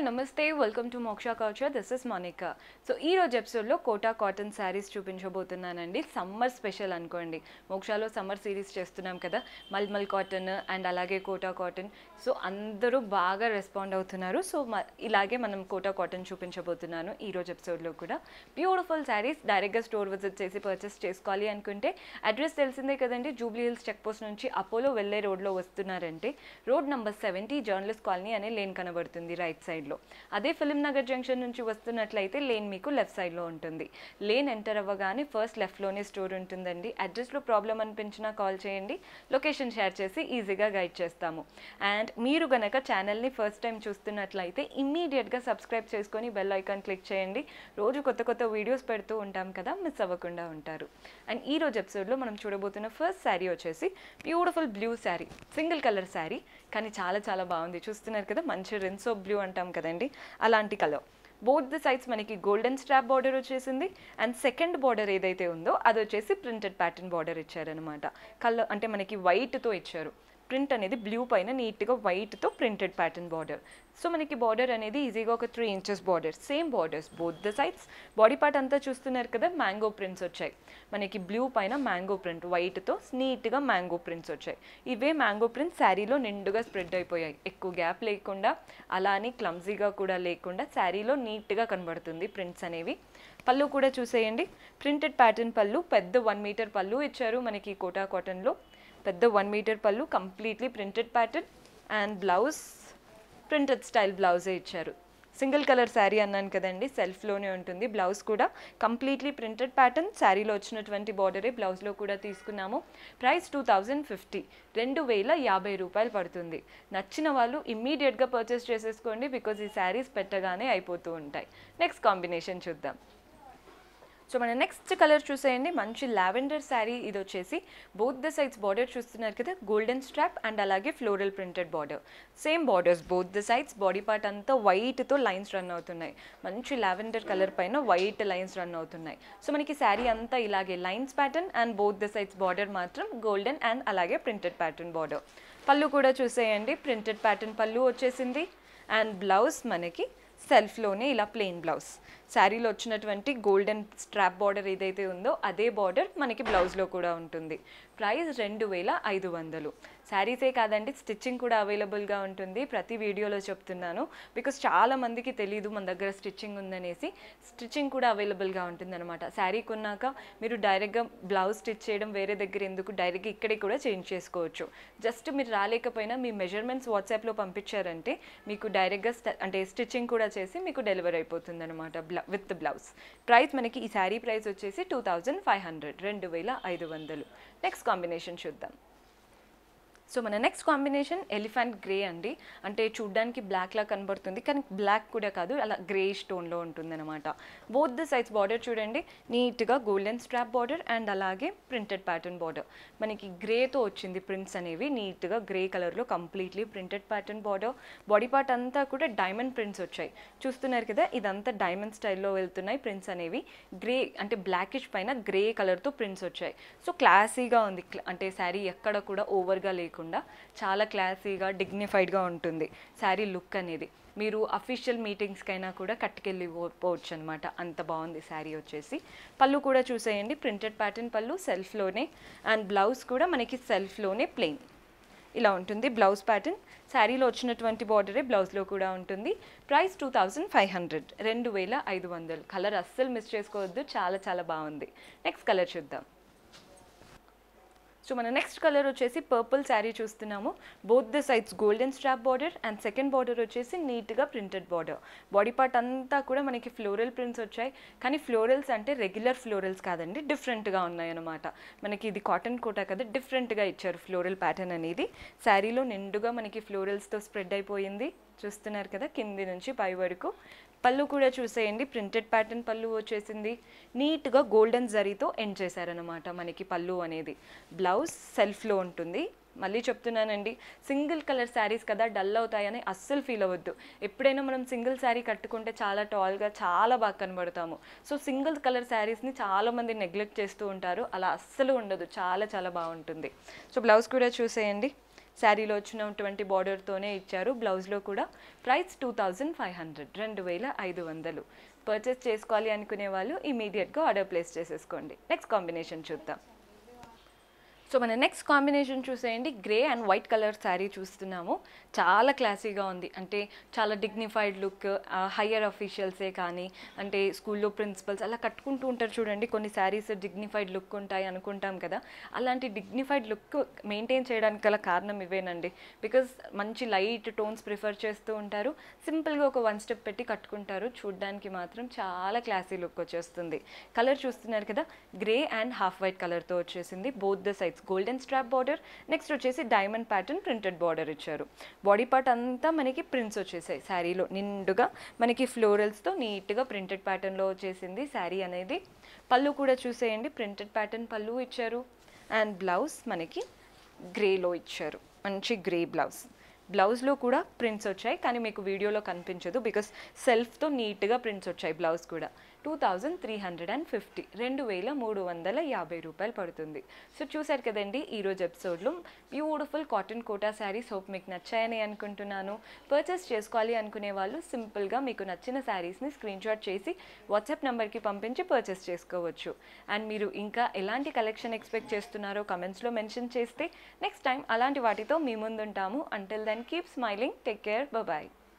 All నమస్తే welcome to Moksha culture this is Monica so ఈ రోజు ఎపిసోడ్లో కోటా కాటన్ శారీస్ చూపించబోతున్నానండి. సమ్మర్ స్పెషల్ అనుకోండి. మోక్షాలో సమ్మర్ సిరీస్ చేస్తున్నాం కదా. మల్మల్ కాటన్ అండ్ అలాగే కోటా కాటన్ సో అందరూ బాగా రెస్పాండ్ అవుతున్నారు. సో ఇలాగే మనం కోటా కాటన్ చూపించబోతున్నాను ఈ రోజు ఎపిసోడ్లో కూడా. బ్యూటిఫుల్ శారీస్ డైరెక్ట్గా స్టోర్ విజిట్ చేసి పర్చేస్ చేసుకోవాలి అనుకుంటే అడ్రస్ తెలిసిందే కదండి. జూబ్లీ హిల్స్ చెక్ పోస్ట్ నుంచి అపోలో వెళ్ళే రోడ్లో వస్తున్నారంటే road number seventy journalist colony అనే లేన్ కనబడుతుంది రైట్ సైడ్లో అదే ఫిలిం నగర్ జంక్షన్ నుంచి వస్తున్నట్లయితే లేన్ మీకు లెఫ్ట్ సైడ్లో ఉంటుంది. లేన్ ఎంటర్ అవ్వగానే ఫస్ట్ లెఫ్ట్లోనే స్టోర్ ఉంటుందండి. అడ్రస్లో ప్రాబ్లం అనిపించినా కాల్ చేయండి. లొకేషన్ షేర్ చేసి ఈజీగా గైడ్ చేస్తాము. అండ్ మీరు గనక ఛానల్ని ఫస్ట్ టైం చూస్తున్నట్లయితే ఇమ్మీడియట్గా సబ్స్క్రైబ్ చేసుకొని బెల్ ఐకాన్ క్లిక్ చేయండి. రోజు కొత్త కొత్త వీడియోస్ పెడుతూ ఉంటాం కదా మిస్ అవ్వకుండా ఉంటారు. అండ్ ఈ రోజు ఎపిసోడ్లో మనం చూడబోతున్న ఫస్ట్ శారీ వచ్చేసి beautiful blue sari single colour sari కానీ చాలా చాలా బాగుంది. చూస్తున్నారు కదా మంచి రిన్సో బ్లూ అంటాం కదా. కదండి? అలాంటి కలర్ బోత్ ద సైడ్స్ మనకి గోల్డెన్ స్ట్రాప్ బార్డర్ వచ్చేసింది. అండ్ సెకండ్ బార్డర్ ఏదైతే ఉందో అది వచ్చేసి ప్రింటెడ్ ప్యాటర్న్ బార్డర్ ఇచ్చారనమాట కలర్ అంటే మనకి వైట్తో ఇచ్చారు. ప్రింట్ అనేది బ్లూ పైన నీట్గా వైట్తో ప్రింటెడ్ ప్యాటర్న్ బార్డర్ సో మనకి బార్డర్ అనేది ఈజీగా ఒక three inches border same borders both the sides body part అంతా చూస్తున్నారు కదా మ్యాంగో ప్రింట్స్ వచ్చాయి. మనకి బ్లూ పైన మ్యాంగో ప్రింట్ వైట్తో నీట్గా మ్యాంగో ప్రింట్స్ వచ్చాయి. ఇవే మ్యాంగో ప్రింట్స్ శారీలో నిండుగా స్ప్రెడ్ అయిపోయాయి. ఎక్కువ గ్యాప్ లేకుండా అలానే క్లమ్జీగా కూడా లేకుండా శారీలో నీట్గా కనబడుతుంది ప్రింట్స్ అనేవి. పళ్ళు కూడా చూసేయండి. ప్రింటెడ్ ప్యాటర్న్ పళ్ళు పెద్ద వన్ మీటర్ పళ్ళు ఇచ్చారు మనకి కోటా కాటన్లో పెద్ద వన్ మీటర్ పళ్ళు completely printed pattern and blouse printed style బ్లౌజే ఇచ్చారు. సింగిల్ కలర్ శారీ అన్నాను కదండి సెల్ఫ్లోనే ఉంటుంది. బ్లౌజ్ కూడా కంప్లీట్లీ ప్రింటెడ్ ప్యాటర్న్ శారీలో వచ్చినటువంటి బార్డరే బ్లౌజ్లో కూడా తీసుకున్నాము. ప్రైస్ టూ థౌజండ్ ఫిఫ్టీ రెండు వేల యాభై రూపాయలు పడుతుంది. నచ్చిన వాళ్ళు ఇమ్మీడియట్గా పర్చేస్ చేసేసుకోండి బికాజ్ ఈ శారీస్ పెట్టగానే అయిపోతూ ఉంటాయి. నెక్స్ట్ కాంబినేషన్ చూద్దాం. సో మన నెక్స్ట్ కలర్ చూసేయండి. మంచి లావెండర్ శారీ ఇది వచ్చేసి బోత్ ద సైడ్స్ బార్డర్ చూస్తున్నారు కదా గోల్డెన్ స్ట్రాప్ అండ్ అలాగే floral printed border same borders both the sides body part అంతా వైట్తో లైన్స్ రన్ అవుతున్నాయి. మంచి లావెండర్ కలర్ పైన వైట్ లైన్స్ రన్ అవుతున్నాయి. సో మనకి శారీ అంతా ఇలాగే lines pattern and both the sides border మాత్రం గోల్డెన్ అండ్ అలాగే ప్రింటెడ్ ప్యాటర్న్ బార్డర్ పళ్ళు కూడా చూసేయండి. ప్రింటెడ్ ప్యాటర్న్ పళ్ళు వచ్చేసింది. అండ్ బ్లౌజ్ మనకి సెల్ఫ్లోనే ఇలా ప్లెయిన్ బ్లౌజ్. శారీలో వచ్చినటువంటి గోల్డెన్ స్ట్రాప్ బార్డర్ ఏదైతే ఉందో అదే బార్డర్ మనకి బ్లౌజ్లో కూడా ఉంటుంది. ప్రైస్ రెండు వేల ఐదు వందలు. శారీసే కాదండి స్టిచ్చింగ్ కూడా అవైలబుల్గా ఉంటుంది. ప్రతి వీడియోలో చెప్తున్నాను. బికాస్ చాలా మందికి తెలియదు మన దగ్గర స్టిచ్చింగ్ ఉందనేసి. స్టిచ్చింగ్ కూడా అవైలబుల్గా ఉంటుందన్నమాట. శారీ కొన్నాక మీరు డైరెక్ట్గా బ్లౌజ్ స్టిచ్ చేయడం వేరే దగ్గర ఎందుకు? డైరెక్ట్గా ఇక్కడే కూడా చేంజ్ చేసుకోవచ్చు. జస్ట్ మీరు రాలేకపోయినా మీ మెజర్మెంట్స్ వాట్సాప్లో పంపించారంటే మీకు డైరెక్ట్గా స్ట- అంటే స్టిచ్చింగ్ కూడా చేసి మీకు డెలివరీ అయిపోతుంది అనమాట విత్ బ్లౌజ్. ప్రైస్ మనకి ఈ శారీ ప్రైస్ వచ్చేసి టూ థౌజండ్ ఫైవ్ హండ్రెడ్ రెండు వేల ఐదు వందలు. నెక్స్ట్ కాంబినేషన్ చూద్దాం. సో మన నెక్స్ట్ కాంబినేషన్ ఎలిఫెంట్ గ్రే అండి. అంటే చూడ్డానికి బ్లాక్ లా కనబడుతుంది. కానీ బ్లాక్ కూడా కాదు అలా గ్రే స్టోన్లో ఉంటుంది అనమాట బోత్ ద సైజ్ బార్డర్ చూడండి. నీట్గా గోల్డెన్ స్ట్రాప్ బార్డర్ అండ్ అలాగే ప్రింటెడ్ ప్యాటర్న్ బార్డర్ మనకి గ్రేతో వచ్చింది ప్రింట్స్ అనేవి. నీట్గా గ్రే కలర్లో completely printed pattern border body part అంతా కూడా డైమండ్ ప్రింట్స్ వచ్చాయి. చూస్తున్నారు కదా ఇదంతా డైమండ్ స్టైల్లో వెళ్తున్నాయి ప్రింట్స్ అనేవి. గ్రే అంటే బ్లాకిష్ పైన గ్రే కలర్తో ప్రింట్స్ వచ్చాయి. సో క్లాసీగా ఉంది. అంటే శారీ ఎక్కడ కూడా ఓవర్గా లేకుండా చాలా క్లాసీగా డిగ్నిఫైడ్గా ఉంటుంది శారీ లుక్ అనేది. మీరు అఫీషియల్ మీటింగ్స్కైనా కూడా కట్టుకెళ్ళి పోవచ్చు అనమాట అంత బాగుంది శారీ వచ్చేసి. పళ్ళు కూడా చూసేయండి. ప్రింటెడ్ ప్యాటర్న్ పళ్ళు సెల్ఫ్లోనే అండ్ బ్లౌజ్ కూడా మనకి సెల్ఫ్లోనే ప్లెయిన్ ఇలా ఉంటుంది బ్లౌజ్ ప్యాటర్న్ శారీలో వచ్చినటువంటి బార్డరే బ్లౌజ్లో కూడా ఉంటుంది. Price two thousand five hundred రెండు వేల ఐదు వందలు. కలర్ అస్సలు మిస్ చేసుకోవద్దు. చాలా చాలా బాగుంది. నెక్స్ట్ కలర్ చూద్దాం. సో మన నెక్స్ట్ కలర్ వచ్చేసి పర్పుల్ శారీ చూస్తున్నాము. Both the sides golden strap border and second border వచ్చేసి నీట్గా ప్రింటెడ్ బార్డర్ బాడీ పార్ట్ అంతా కూడా మనకి ఫ్లోరల్ ప్రింట్స్ వచ్చాయి. కానీ ఫ్లోరల్స్ అంటే రెగ్యులర్ ఫ్లోరల్స్ కాదండి. డిఫరెంట్గా ఉన్నాయి అన్నమాట మనకి ఇది కాటన్ కోటా కదా డిఫరెంట్గా ఇచ్చారు ఫ్లోరల్ ప్యాటర్న్ అనేది. శారీలో నిండుగా మనకి ఫ్లోరల్స్తో స్ప్రెడ్ అయిపోయింది. చూస్తున్నారు కదా కింది నుంచి పై వరకు. పళ్ళు కూడా చూసేయండి. ప్రింటెడ్ ప్యాటర్న్ పళ్ళు వచ్చేసింది. నీట్గా గోల్డెన్ జరీతో ఎండ్ చేశారనమాట మనకి పళ్ళు అనేది. బ్లౌజ్ సెల్ఫ్లో ఉంటుంది. మళ్ళీ చెప్తున్నానండి సింగిల్ కలర్ శారీస్ కదా డల్ అవుతాయని అస్సలు ఫీల్ అవ్వద్దు. ఎప్పుడైనా మనం సింగిల్ శారీ కట్టుకుంటే చాలా టాల్గా చాలా బాగా కనబడతాము. సో సింగిల్ కలర్ శారీస్ని చాలామంది నెగ్లెక్ట్ చేస్తూ ఉంటారు. అలా అస్సలు ఉండదు. చాలా చాలా బాగుంటుంది. సో బ్లౌజ్ కూడా చూసేయండి. శారీలో వచ్చినటువంటి బార్డర్తోనే ఇచ్చారు. బ్లౌజ్లో కూడా price two thousand five hundred రెండు వేల ఐదు వందలు. పర్చేస్ చేసుకోవాలి అనుకునే వాళ్ళు ఇమీడియట్గా ఆర్డర్ ప్లేస్ చేసేసుకోండి. నెక్స్ట్ కాంబినేషన్ చూద్దాం. సో మన నెక్స్ట్ కాంబినేషన్ చూసేయండి. Grey and white colour sari చూస్తున్నాము. చాలా క్లాసీగా ఉంది. అంటే చాలా డిగ్నిఫైడ్ లుక్ హయ్యర్ అఫీషియల్సే కానీ అంటే స్కూల్లో ప్రిన్సిపల్స్ అలా కట్టుకుంటూ ఉంటారు చూడండి. కొన్ని శారీస్ డిగ్నిఫైడ్ లుక్ ఉంటాయి అనుకుంటాం కదా. అలాంటి డిగ్నిఫైడ్ లుక్ మెయింటైన్ చేయడానికి గల కారణం ఇవేనండి. బికాజ్ మంచి లైట్ టోన్స్ ప్రిఫర్ చేస్తూ ఉంటారు. సింపుల్గా ఒక వన్ స్టెప్ పెట్టి కట్టుకుంటారు. చూడడానికి మాత్రం చాలా క్లాసీ లుక్ వచ్చేస్తుంది. కలర్ చూస్తున్నారు కదా. గ్రే అండ్ హాఫ్ వైట్ కలర్తో వచ్చేసింది. Both the sides golden strap border. Next వచ్చేసి డైమండ్ ప్యాటర్న్ ప్రింటెడ్ బార్డర్ ఇచ్చారు. బాడీ పార్ట్ అంతా మనకి ప్రింట్స్ వచ్చేసాయి శారీలో. నిండుగా మనకి ఫ్లోరల్స్తో నీట్గా ప్రింటెడ్ ప్యాటర్న్లో వచ్చేసింది శారీ అనేది. పళ్ళు కూడా చూసేయండి. ప్రింటెడ్ ప్యాటర్న్ పళ్ళు ఇచ్చారు. అండ్ బ్లౌజ్ మనకి గ్రేలో ఇచ్చారు. మంచి గ్రే బ్లౌజ్. బ్లౌజ్లో కూడా ప్రింట్స్ వచ్చాయి. కానీ మీకు వీడియోలో కనిపించదు. బికాస్ సెల్ఫ్తో నీట్గా ప్రింట్స్ వచ్చాయి బ్లౌజ్ కూడా. Two thousand three hundred and fifty రెండు వేల మూడు వందల యాభై రూపాయలు పడుతుంది. సో చూసారు కదండి ఈరోజు ఎపిసోడ్లో beautiful cotton Kota saris hope మీకు నచ్చాయని అనుకుంటున్నాను. పర్చేస్ చేసుకోవాలి అనుకునే వాళ్ళు సింపుల్గా మీకు నచ్చిన శారీస్ని స్క్రీన్ షాట్ చేసి వాట్సాప్ నెంబర్కి పంపించి పర్చేస్ చేసుకోవచ్చు. అండ్ మీరు ఇంకా ఎలాంటి కలెక్షన్ ఎక్స్పెక్ట్ చేస్తున్నారో కమెంట్స్లో మెన్షన్ చేస్తే నెక్స్ట్ టైం అలాంటి వాటితో మీ ముందుంటాము. Until then keep smiling take care bye